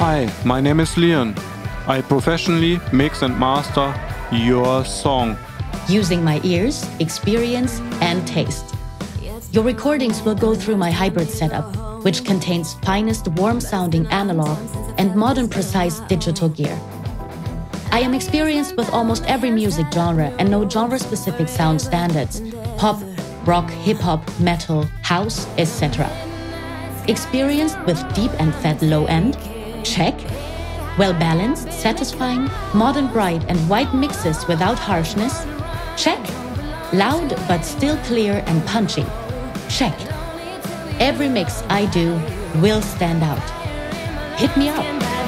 Hi, my name is Leon. I professionally mix and master your song. Using my ears, experience, and taste. Your recordings will go through my hybrid setup, which contains finest warm sounding analog and modern precise digital gear. I am experienced with almost every music genre and know genre specific sound standards pop, rock, hip hop, metal, house, etc. Experienced with deep and fat low end? Check. Well balanced, satisfying, modern bright and white mixes without harshness? Check. Loud but still clear and punchy? Check. Every mix I do will stand out. Hit me up.